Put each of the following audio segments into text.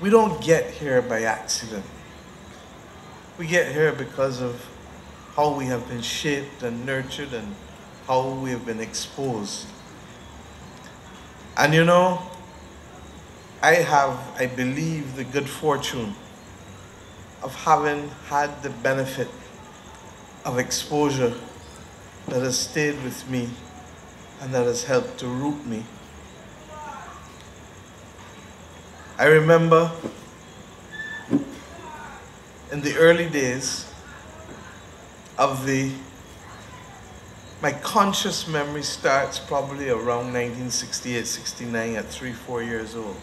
we don't get here by accident. We get here because of how we have been shaped and nurtured and how we have been exposed. And you know, I have, I believe, the good fortune of having had the benefit of exposure that has stayed with me and that has helped to root me. I remember in the early days of the my conscious memory starts probably around 1968 69 at 3 4 years old.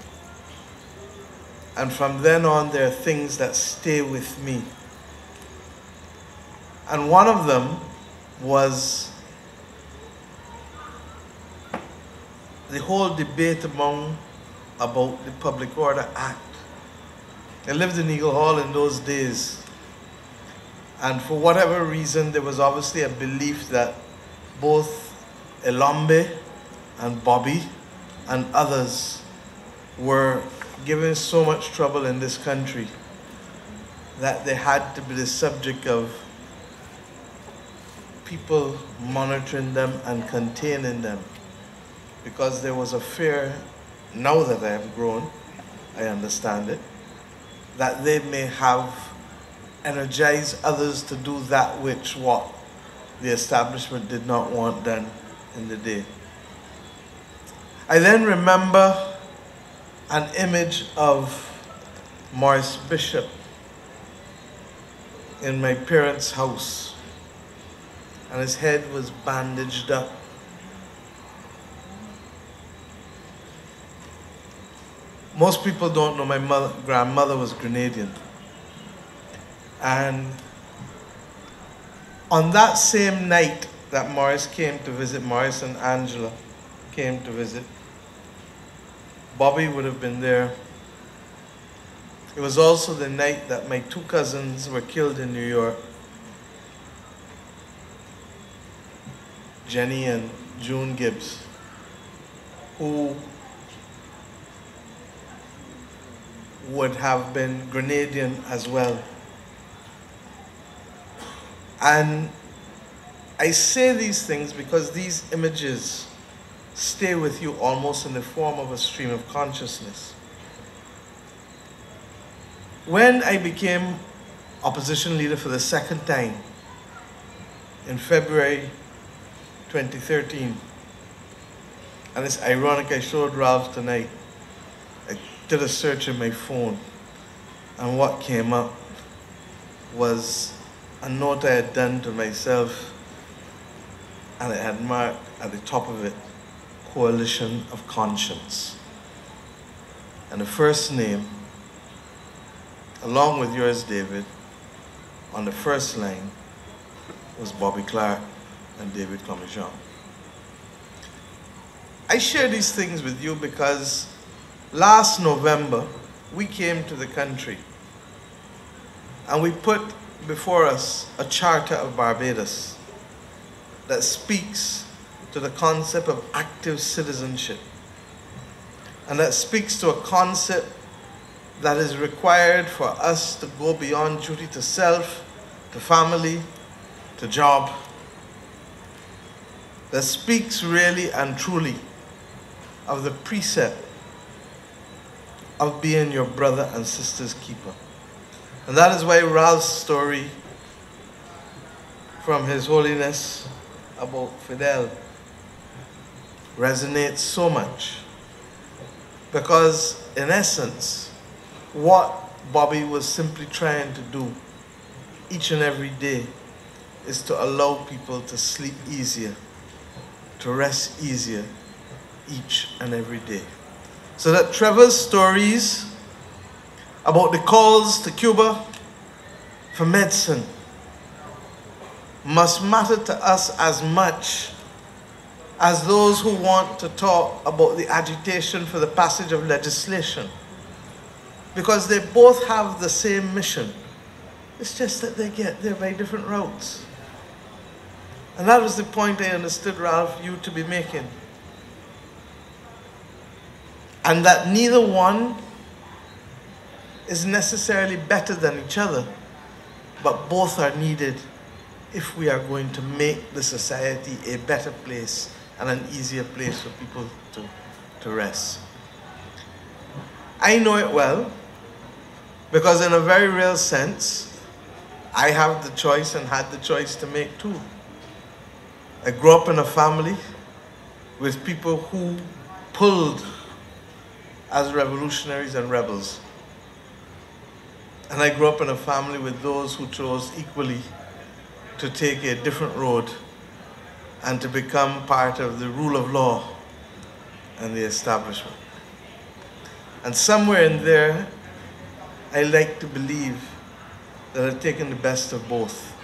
And from then on there are things that stay with me. And one of them was the whole debate among about the Public Order Act. I lived in Eagle Hall in those days, and for whatever reason, there was obviously a belief that both Elombe and Bobby and others were giving so much trouble in this country that they had to be the subject of people monitoring them and containing them because there was a fear, now that I have grown, I understand it, that they may have energized others to do that which what the establishment did not want done in the day. I then remember an image of Maurice Bishop in my parents' house and his head was bandaged up. Most people don't know my mother, grandmother was Grenadian. And on that same night that Maurice came to visit, Maurice and Angela came to visit, Bobby would have been there. It was also the night that my two cousins were killed in New York. Jenny and June Gibbs, who would have been Grenadian as well. And I say these things because these images stay with you almost in the form of a stream of consciousness. When I became opposition leader for the second time in February 2013. And it's ironic, I showed Ralph tonight. Did a search in my phone, and what came up was a note I had done to myself, and it had marked at the top of it, Coalition of Conscience. And the first name, along with yours, David, on the first line was Bobby Clarke and David Comissiong. I share these things with you because last November we came to the country and we put before us a charter of Barbados that speaks to the concept of active citizenship and that speaks to a concept that is required for us to go beyond duty to self, to family, to job, that speaks really and truly of the precept of being your brother and sister's keeper. And that is why Ralph's story from His Holiness about Fidel resonates so much. Because, in essence, what Bobby was simply trying to do each and every day is to allow people to sleep easier to rest easier each and every day. So that Trevor's stories about the calls to Cuba for medicine must matter to us as much as those who want to talk about the agitation for the passage of legislation. Because they both have the same mission. It's just that they get there by different routes. And that was the point I understood, Ralph, you to be making. And that neither one is necessarily better than each other, but both are needed if we are going to make the society a better place and an easier place for people to, to rest. I know it well because, in a very real sense, I have the choice and had the choice to make too. I grew up in a family with people who pulled as revolutionaries and rebels. And I grew up in a family with those who chose equally to take a different road and to become part of the rule of law and the establishment. And somewhere in there, I like to believe that I've taken the best of both.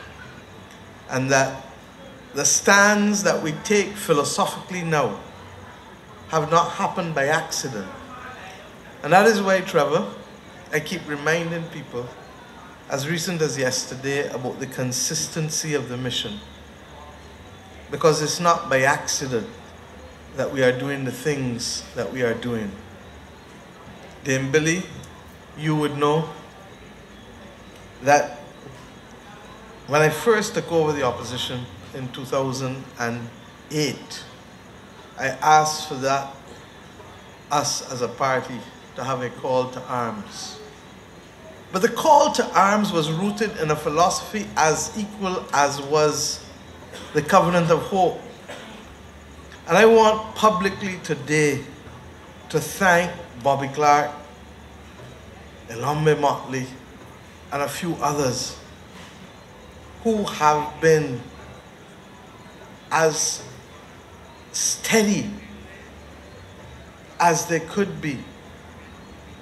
And that the stands that we take philosophically now have not happened by accident. And that is why, Trevor, I keep reminding people, as recent as yesterday, about the consistency of the mission. Because it's not by accident that we are doing the things that we are doing. Dame Billie, you would know that when I first took over the opposition in 2008, I asked for that, us as a party, to have a call to arms. But the call to arms was rooted in a philosophy as equal as was the covenant of hope. And I want publicly today to thank Bobby Clarke, Elombe Mottley, and a few others who have been as steady as they could be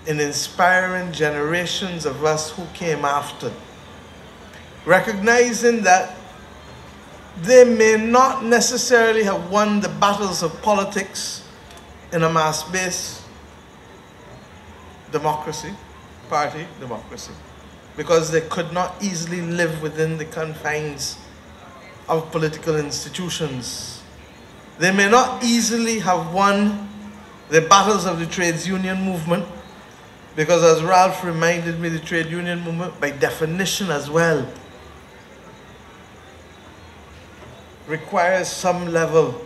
in inspiring generations of us who came after, recognizing that they may not necessarily have won the battles of politics in a mass based democracy, party democracy, because they could not easily live within the confines of political institutions. They may not easily have won the battles of the trades union movement because as Ralph reminded me, the trade union movement, by definition as well, requires some level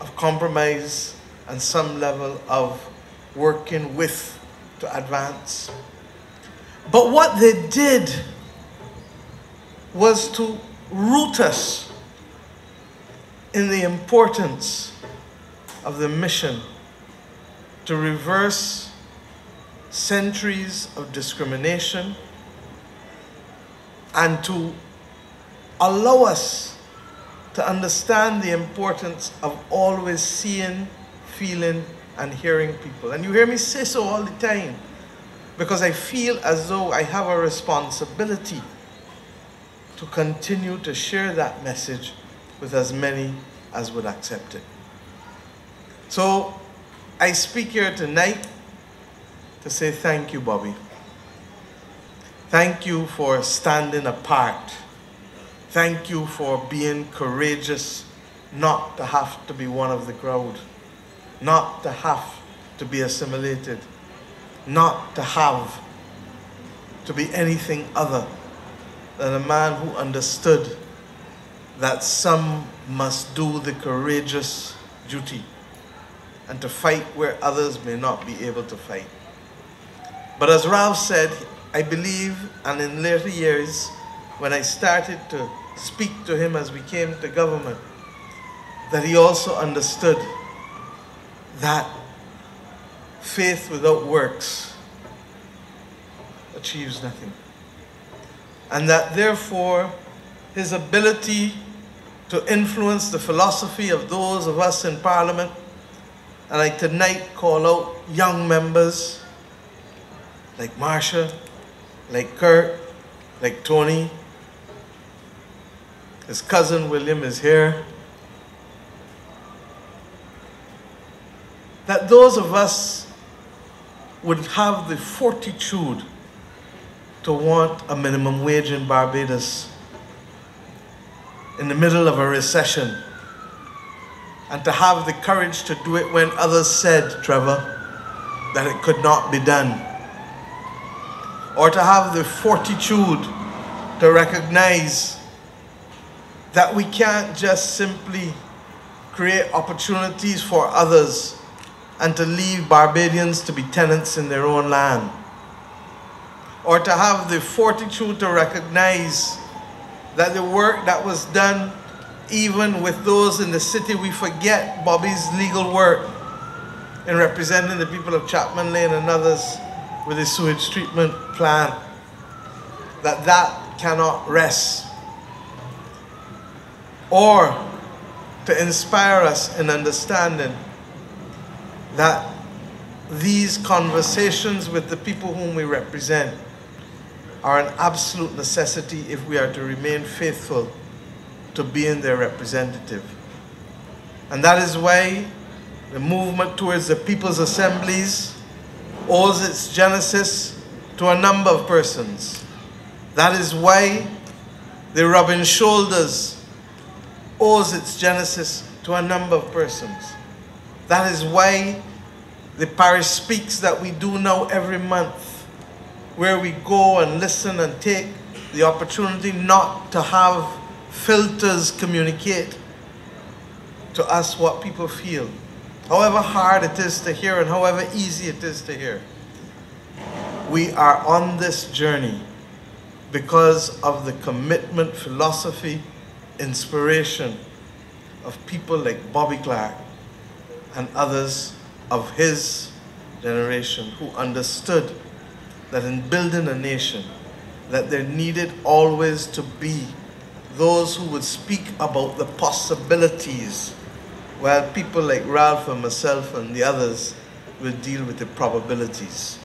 of compromise and some level of working with to advance. But what they did was to root us in the importance of the mission to reverse centuries of discrimination and to allow us to understand the importance of always seeing, feeling, and hearing people. And you hear me say so all the time because I feel as though I have a responsibility to continue to share that message with as many as would accept it. So I speak here tonight to say thank you, Bobby. Thank you for standing apart. Thank you for being courageous not to have to be one of the crowd, not to have to be assimilated, not to have to be anything other than a man who understood that some must do the courageous duty and to fight where others may not be able to fight. But as Ralph said, I believe, and in later years, when I started to speak to him as we came to government, that he also understood that faith without works achieves nothing. And that therefore, his ability to influence the philosophy of those of us in Parliament, and I tonight call out young members like Marsha, like Kurt, like Tony. His cousin William is here. That those of us would have the fortitude to want a minimum wage in Barbados in the middle of a recession and to have the courage to do it when others said, Trevor, that it could not be done or to have the fortitude to recognize that we can't just simply create opportunities for others and to leave Barbadians to be tenants in their own land. Or to have the fortitude to recognize that the work that was done, even with those in the city, we forget Bobby's legal work in representing the people of Chapman Lane and others with the sewage treatment plant, that that cannot rest. Or to inspire us in understanding that these conversations with the people whom we represent are an absolute necessity if we are to remain faithful to being their representative. And that is why the movement towards the people's assemblies owes its genesis to a number of persons. That is why the rubbing shoulders owes its genesis to a number of persons. That is why the parish speaks that we do now every month, where we go and listen and take the opportunity not to have filters communicate to us what people feel. However hard it is to hear and however easy it is to hear. We are on this journey because of the commitment, philosophy, inspiration of people like Bobby Clarke and others of his generation who understood that in building a nation that there needed always to be those who would speak about the possibilities while people like Ralph and myself and the others will deal with the probabilities.